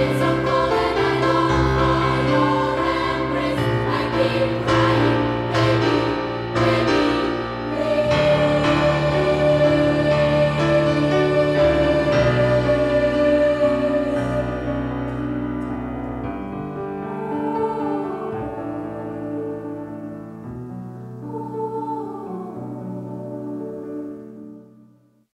It's so good.